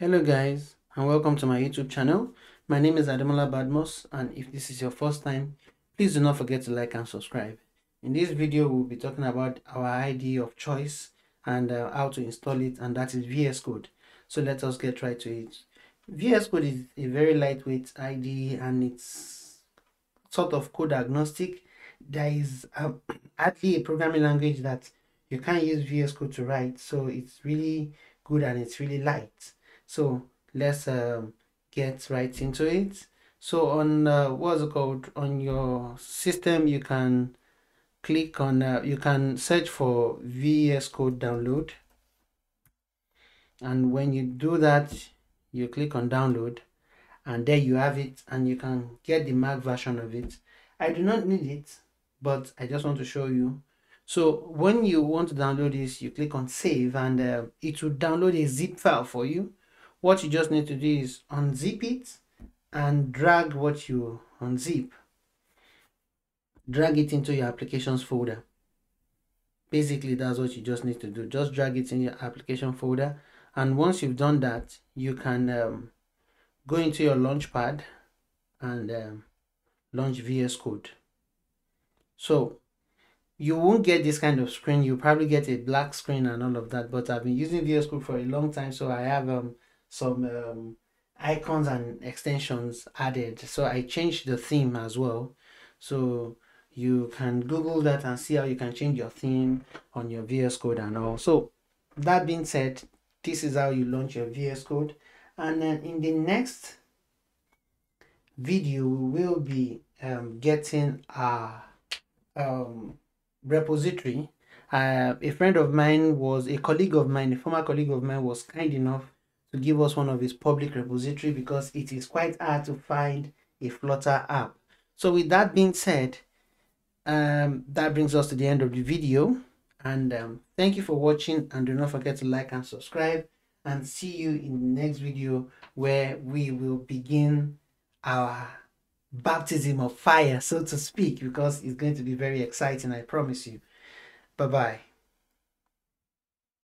Hello guys and welcome to my YouTube channel. My name is Ademola Bhadmus and if this is your first time, please do not forget to like and subscribe. In this video, we'll be talking about our IDE of choice and uh, how to install it and that is VS Code. So let us get right to it. VS Code is a very lightweight IDE and it's sort of code agnostic. There is um, actually a programming language that you can't use VS Code to write so it's really good and it's really light so let's um, get right into it. So on uh, what's called on your system you can click on uh, you can search for VS Code download. And when you do that you click on download and there you have it and you can get the Mac version of it. I do not need it but I just want to show you. So when you want to download this you click on save and uh, it will download a zip file for you what you just need to do is unzip it and drag what you unzip. Drag it into your applications folder. Basically that's what you just need to do. Just drag it in your application folder. And once you've done that you can um, go into your launchpad and um, launch VS Code. So you won't get this kind of screen. You probably get a black screen and all of that but I've been using VS Code for a long time so I have um, some um, icons and extensions added. So I changed the theme as well. So you can google that and see how you can change your theme on your VS Code and all. So that being said this is how you launch your VS Code. And then in the next video we will be um, getting a um, repository. Uh, a friend of mine was a colleague of mine a former colleague of mine was kind enough to give us one of his public repository because it is quite hard to find a Flutter app. So with that being said, um, that brings us to the end of the video. And um, thank you for watching and do not forget to like and subscribe and see you in the next video where we will begin our baptism of fire, so to speak, because it's going to be very exciting, I promise you. Bye-bye.